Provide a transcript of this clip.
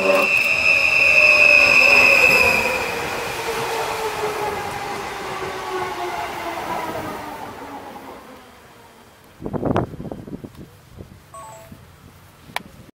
Uh,